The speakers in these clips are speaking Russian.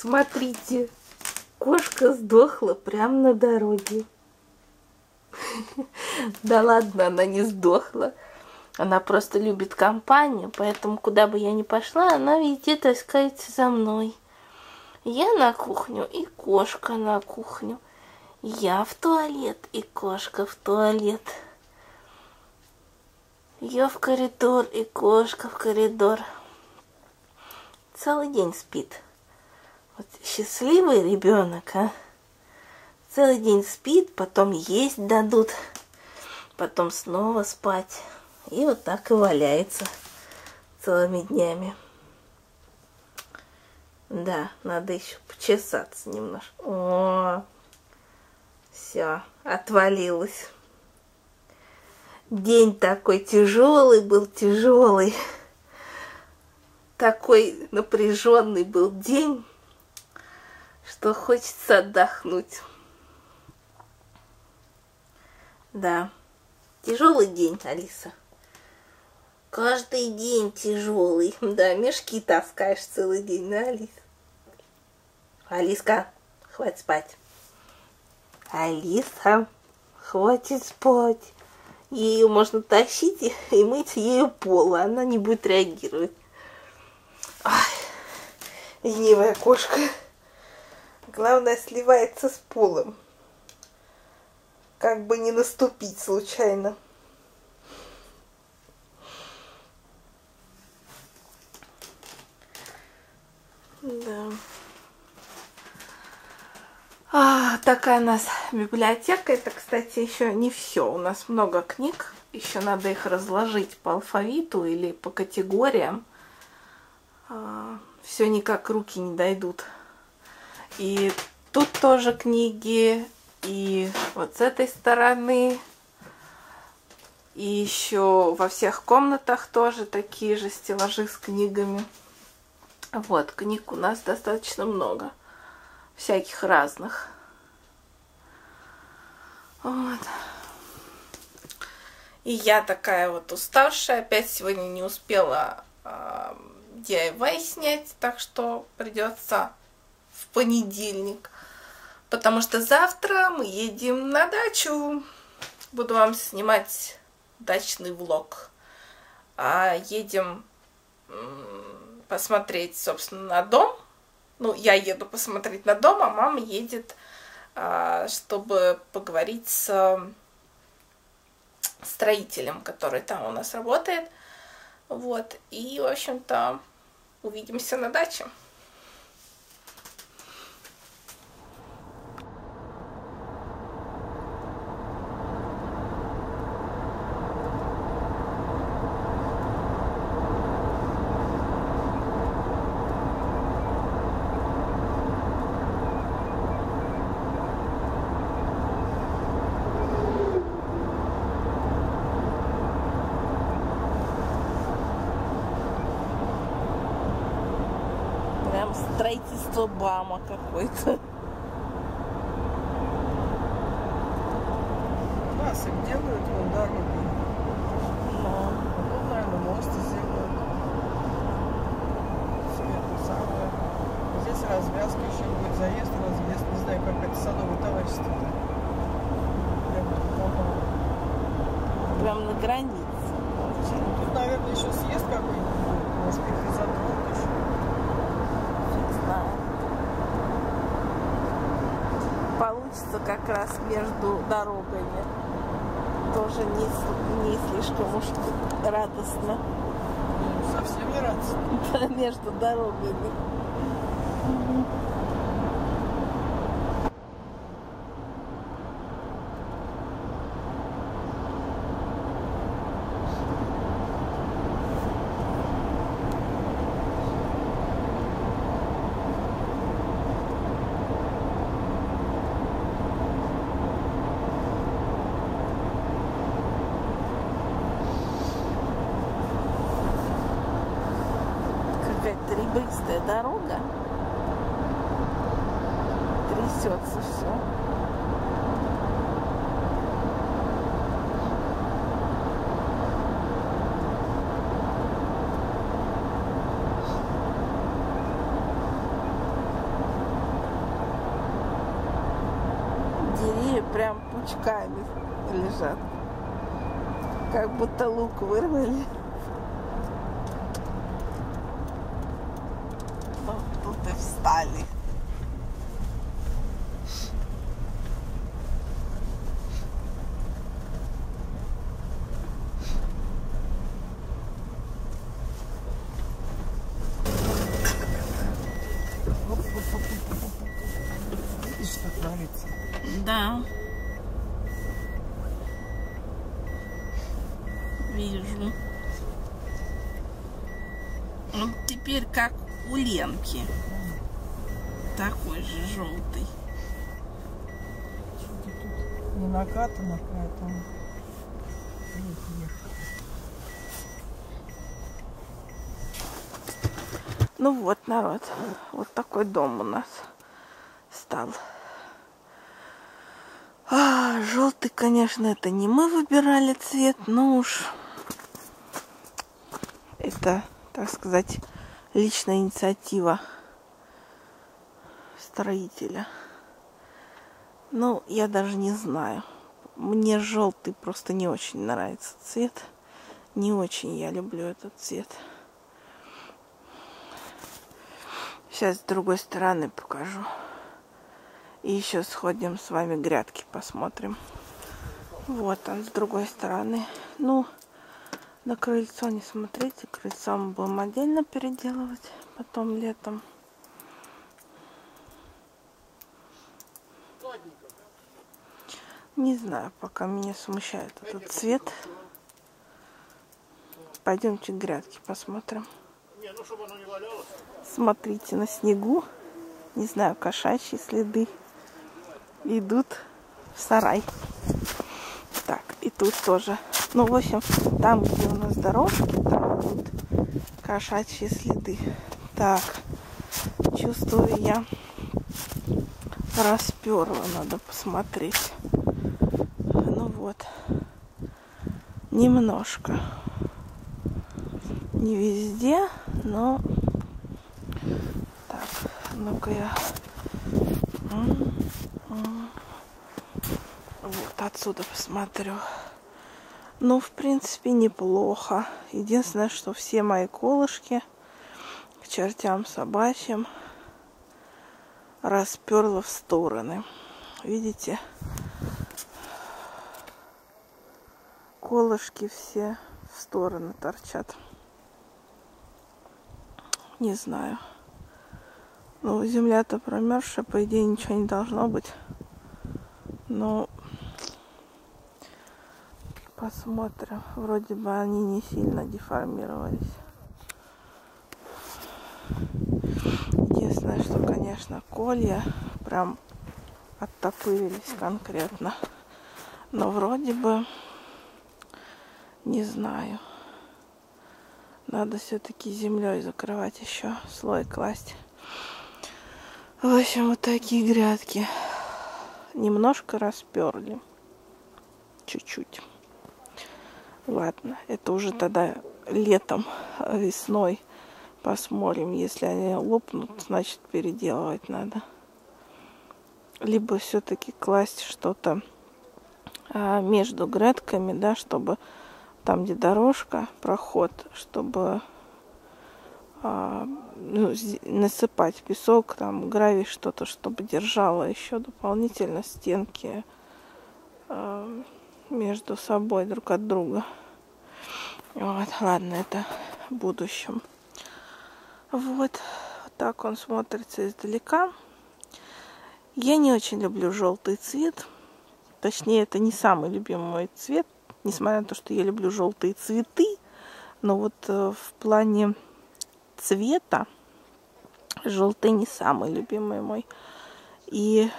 Смотрите, кошка сдохла прямо на дороге. Да ладно, она не сдохла. Она просто любит компанию, поэтому куда бы я ни пошла, она везде таскается за мной. Я на кухню, и кошка на кухню. Я в туалет, и кошка в туалет. Я в коридор, и кошка в коридор. Целый день спит. Вот счастливый ребенок, а? Целый день спит, потом есть дадут, потом снова спать. И вот так и валяется целыми днями. Да, надо еще почесаться немножко. О, все, отвалилось. День такой тяжелый был, тяжелый. Такой напряженный был день, что хочется отдохнуть. Да, тяжелый день, Алиса. Каждый день тяжелый. Да, мешки таскаешь целый день, да, Алис? Алиска, хватит спать. Алиса, хватит спать. Ее можно тащить и мыть ею пол, а она не будет реагировать. Ай, ленивая кошка. Главное, сливается с полом как бы не наступить случайно. Да. А, такая у нас библиотека. Это, кстати, еще не все. У нас много книг. Еще надо их разложить по алфавиту или по категориям. А, все никак руки не дойдут. И тут тоже книги, и вот с этой стороны. И еще во всех комнатах тоже такие же стеллажи с книгами. Вот, книг у нас достаточно много. Всяких разных. Вот. И я такая вот уставшая. Опять сегодня не успела э, DIY снять. Так что придется в понедельник. Потому что завтра мы едем на дачу. Буду вам снимать дачный влог. А едем посмотреть, собственно, на дом. Ну, я еду посмотреть на дом, а мама едет, а, чтобы поговорить с строителем, который там у нас работает. Вот. И, в общем-то, увидимся на даче. Строительство БАМа какой-то. Нас им делают вон дорогу. Ну. Ну, наверное, мост сделают. Все это самое. Здесь развязка еще будет, заезд, разъезд. Не знаю, как это садовое товарищество. Я бы попала. Прям на границе. Тут, наверное, еще съезд какой-нибудь будет. Может, пехотзадрон как раз между дорогами. Тоже не, не слишком уж радостно. Ну, Совсем не радостно. Да, между дорогами. дорога. Трясется все. Деревья прям пучками лежат. Как будто лук вырвали. Он теперь как у Ленки. Такой же желтый. Что-то тут не накатано, поэтому... Ну вот, народ. Вот такой дом у нас стал. А, желтый, конечно, это не мы выбирали цвет, но уж это, так сказать, личная инициатива строителя. Ну, я даже не знаю. Мне желтый просто не очень нравится цвет. Не очень я люблю этот цвет. Сейчас с другой стороны покажу. И еще сходим с вами грядки посмотрим. Вот он с другой стороны. Ну, на крыльцо не смотрите. Крыльцо мы будем отдельно переделывать потом летом. Не знаю, пока меня смущает этот цвет. Пойдемте грядки посмотрим. Смотрите на снегу. Не знаю, кошачьи следы идут в сарай. Тут тоже. Ну, в общем, там, где у нас дорожки, там будут кошачьи следы. Так, чувствую я расперла, надо посмотреть. Ну вот, немножко. Не везде, но так, ну-ка я вот отсюда посмотрю. Ну, в принципе, неплохо. Единственное, что все мои колышки к чертям собачьим расперла в стороны. Видите? Колышки все в стороны торчат. Не знаю. Ну, земля-то промерзшая, по идее, ничего не должно быть. Но посмотрим. Вроде бы они не сильно деформировались. Единственное, что, конечно, колья прям оттопырились конкретно. Но вроде бы не знаю. Надо все-таки землей закрывать еще, слой класть. В общем, вот такие грядки. Немножко расперли. Чуть-чуть. Ладно, это уже тогда летом, весной посмотрим. Если они лопнут, значит переделывать надо. Либо все-таки класть что-то а, между грядками, да, чтобы там, где дорожка, проход, чтобы а, ну, насыпать песок, там, гравий, что-то, чтобы держало еще дополнительно стенки а, между собой друг от друга. Вот, ладно, это в будущем. Вот, вот так он смотрится издалека. Я не очень люблю желтый цвет. Точнее, это не самый любимый мой цвет, несмотря на то, что я люблю желтые цветы. Но вот э, в плане цвета желтый не самый любимый мой. И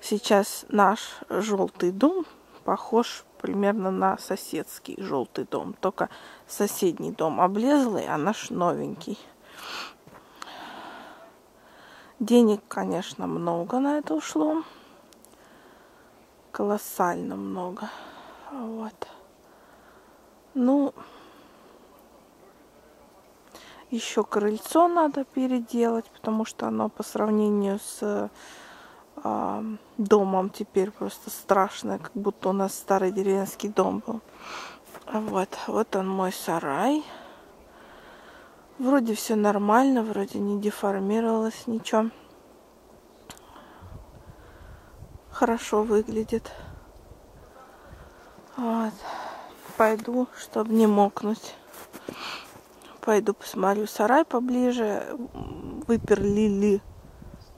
сейчас наш желтый дом похож примерно на соседский желтый дом. Только соседний дом облезлый, а наш новенький. Денег, конечно, много на это ушло. Колоссально много. Вот. Ну, еще крыльцо надо переделать, потому что оно по сравнению с домом теперь просто страшно, как будто у нас старый деревенский дом был. Вот, вот он мой сарай. Вроде все нормально, вроде не деформировалось ничего. Хорошо выглядит. Вот. Пойду, чтобы не мокнуть. Пойду посмотрю сарай поближе. Выперли ли?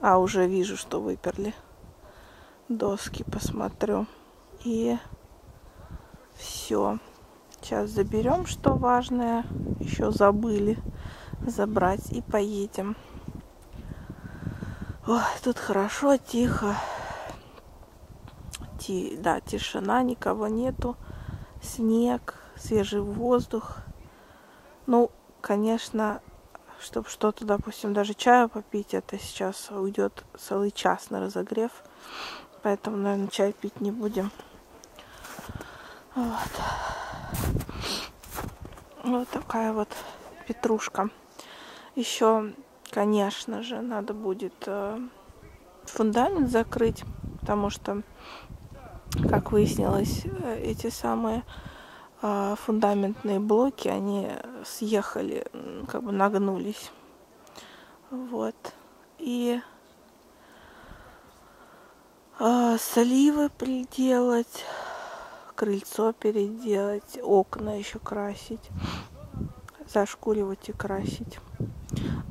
А, уже вижу, что выперли. Доски посмотрю. И все. Сейчас заберем, что важное. Еще забыли забрать и поедем. Ой, тут хорошо, тихо. Ти, да, тишина, никого нету. Снег, свежий воздух. Ну, конечно, чтобы что-то, допустим, даже чаю попить, это сейчас уйдет целый час на разогрев. Поэтому, наверное, чай пить не будем. Вот. Вот такая вот петрушка. Еще, конечно же, надо будет э, фундамент закрыть, потому что, как выяснилось, э, эти самые фундаментные блоки, они съехали, как бы нагнулись. Вот. И сливы приделать крыльцо переделать, окна еще красить, зашкуривать и красить.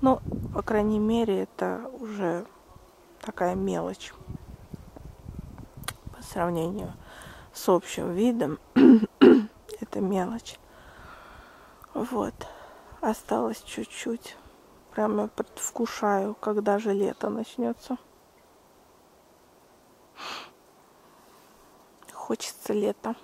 Ну, по крайней мере, это уже такая мелочь по сравнению с общим видом. Это мелочь. Вот. Осталось чуть-чуть. Прямо предвкушаю, когда же лето начнется. хочется лета.